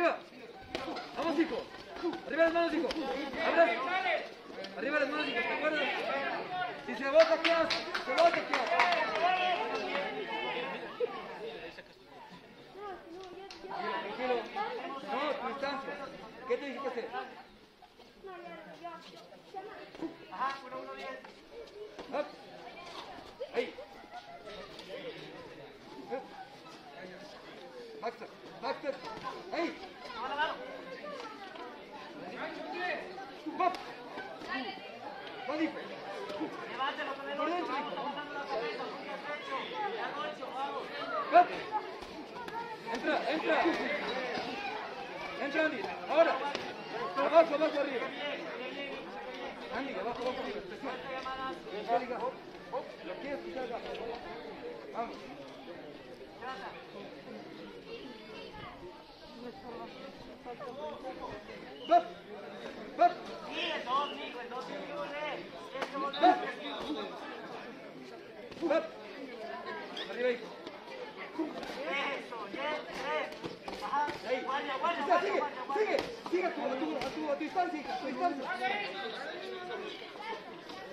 arriba. Vamos, hijo. Arriba las manos, hijo. Abrazo. Arriba las manos, hijo. ¿Te acuerdas? Si se bota, ¿qué? Se bota, ¿qué? Tranquilo. No, tu distancia. ¿Qué te dije que hacer? Up. Ahí. Up. Backstep. Backstep. Ahí. Up. Va, Entra, entra. Entra, Andy. Ahora. Abajo, abajo, arriba. Andy, abajo, abajo, arriba. Presión. Presión, diga. Lo quieres pisar abajo. Vamos. Up. Up. Up. Up. Arriba, hijo. Ahí. Está, sigue, sigue, sigue a tu, a tu, a tu, a tu distancia, a distancia.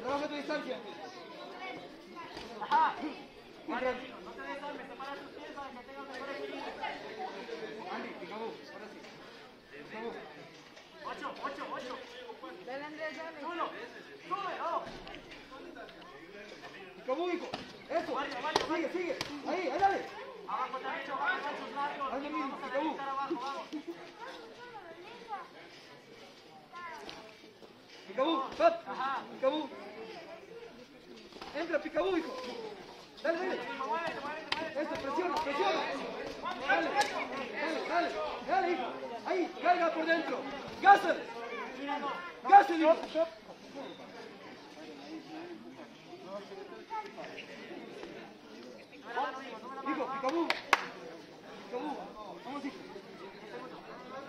Trabaja tu distancia. Entra. Andy, picabú, ahora sí. Picabú. Picabú, hijo. Eso. Sigue, sigue. Ahí, ahí, dale. Haz lo mismo, picabú. Pap. Picabú. Entra, picabú, hijo. Dale, dale. Eso, presiona, presiona. Dale, dale, dale, dale, hijo. Ahí, carga por dentro. Gásale. Gásale, hijo. Hijo, picabú. Picabú. Vamos, hijo.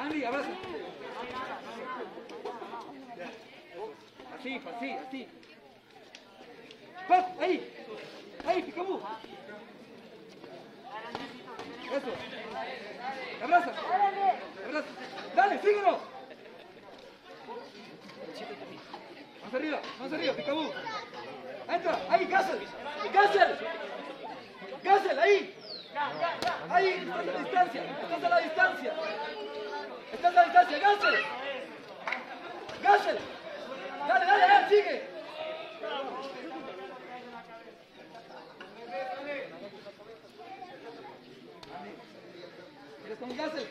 Andy, abraza. Así, así, así. ¡Ahí! ¡Ahí, Picabú! Eso. Abraza. Abraza. Dale, síguelo. Más arriba, más arriba, Picabú. Entra, ahí, Gassel. Gassel. Gassel, ahí. Ahí, estás a la distancia, estás a la distancia. Estás a la distancia, Gassel. Gassel. Dale, dale, dale, sigue. ¿Quieres con Gassel?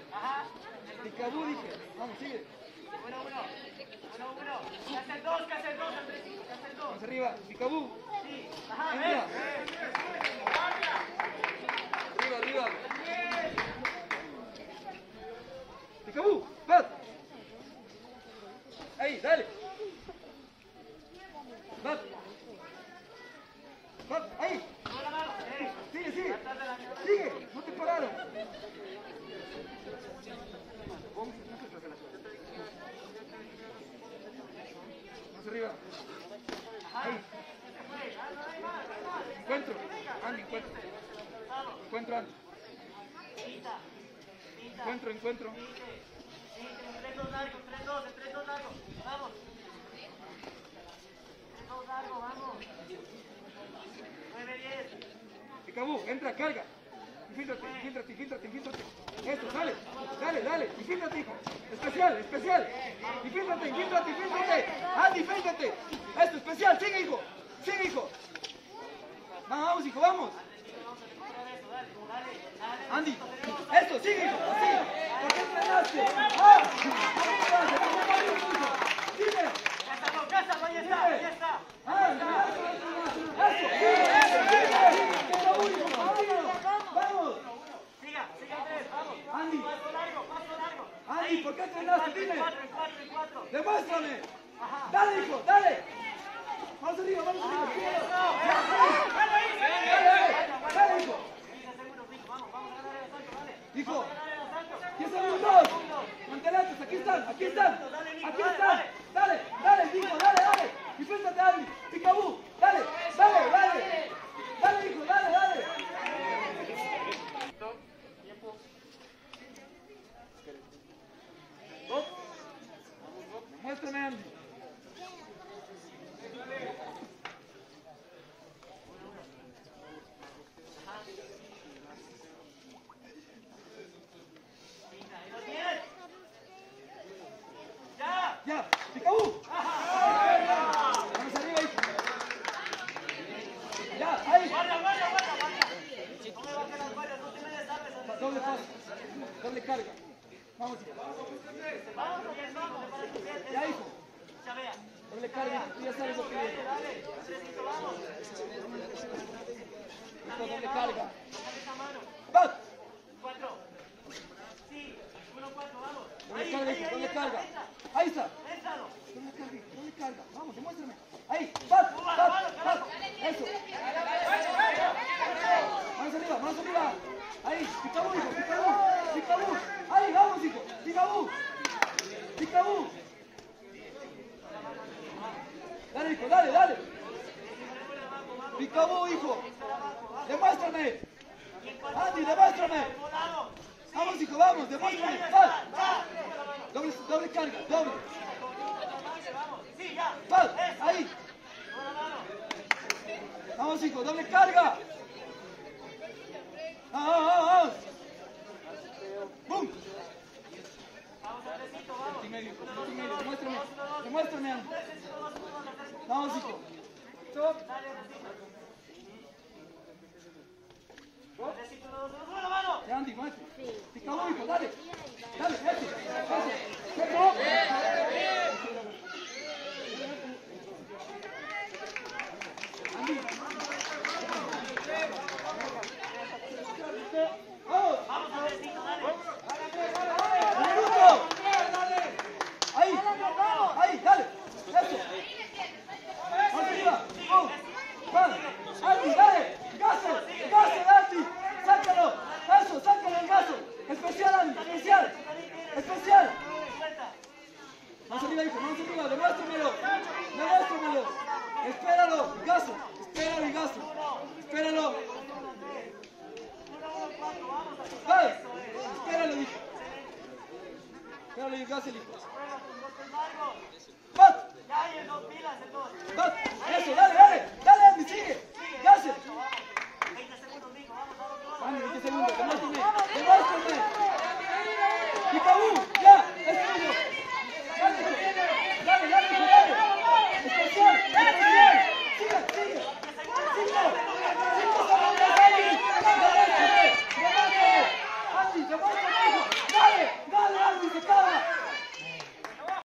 Picabú, dije. Vamos, sigue. Vamos arriba, Picabú. Entra. Arriba, arriba. Picabú, vas. Ahí, dale. Vas. Vas, ahí. Sigue, sigue. Sigue, no te pararon. Más arriba. Ahí. Encuentro. Andy, encuentro. Encuentro, Andy. Encuentro, encuentro. 3-2 largo, 3-2, 3-2 largo. Vamos. 3-2 largo, vamos. 9-10. Picabú, entra, carga. Infíltrate, infíltrate, infíltrate, infíltrate. Eso, dale, dale, dale. Infíltrate, hijo. Especial, especial. Infíltrate, infíltrate, infíltrate. Andy, infíltrate. Esto, especial. Sigue, hijo. Sigue, hijo. Vamos, vamos, hijo, vamos. Andy, ¿por qué entrenaste? En Dime. 4, en 4, en 4. Demuéstrame. Dale, hijo, dale. Vamos arriba, vamos arriba. Dale, hijo. 15 segundos, hijo, vamos, vamos a ganar el asalto, dale. Hijo, Ganar el asalto. 10 segundos. Mantelates, aquí están, aquí están. Aquí están. Dale, dale, hijo, dale, dale. Enfréntate, Andy. Picabú, dale, dale, dale. Dale, hijo, dale, dale. Stop. Muéstrame, Andy. ¿Lo tienes? ¡Ya! Ya, Picabú. Vamos arriba, hijo. Ya, ahí. ¡Guarda, guarda, guarda, guarda! No me bajes las guardias, no te me desarmes. Doble carga. Vamos. Vamos, vamos, sea- Ya, hijo. Ya vea. Doble carga. Ya sabes Dale, dale. Vamos. Doble carga. Dale esa mano. ¡Bat! Cuatro. Sí. Uno, cuatro, vamos. Doble Ahí, carga, ahí, hijo. ahí, Doble entra, carga. entra. Ahí está. Éntralo. Doble carga, hijo. Doble carga. Vamos, demuéstrame. Ahí. ¡Bat! ¡Bat! ¡Bat! Eso. Manos arriba, manos arriba. Ahí. Picabú, hijo. Picabú. Picabú. Ahí, vamos, hijo. Picabú. Picabú. Dale, hijo. Dale, dale. Picabú, hijo. Demuéstrame. Andy, demuéstrame. Vamos, hijo, vamos, demuéstrame. ¡Bat! Doble, doble carga, doble. ¡Bat! Ahí. Vamos, hijo, doble carga. ¡Ah, ah, ah, ah! ¡Bum! Vamos, vamos. Y medio, y medio, demuéstrame. Demuéstrame. Vamos, hijo. Stop. Dale, Andresito. Andresito, uno, dos, uno, sube la mano. Ya, Andy, muestra. Picabú, hijo, dale. Dale. Eso. Andy. Vamos. Vamos, Andresito, dale. ¡Un minuto! ¡Ahí! ¡Ahí! ¡Dale! ¡Eso! ¡Más arriba! ¡Oh! ¡Vale! ¡Andy, dale! ¡Gaso! ¡Gaso, Andy! ¡Sácalo! ¡Eso! ¡Sácalo el gaso! ¡Especial, Andy! ¡Especial! ¡Especial! ¡Más arriba, hijo! ¡Más arriba! ¡Demuéstramelo! ¡Demuéstramelo! ¡Espéralo! ¡Gaso! ¡Espéralo y gaso! ¡Espéralo! ¡Dale! ¡Espéralo, hijo! ¡Espéralo y gaso, hijo! Ya hay dos. ¡Eso! ¡Dale, dale! ¡Dale, Andy! ¡Sigue! ¡Gaso! 20 segundos, mijo, vamos, vamos, vamos. 20 segundos,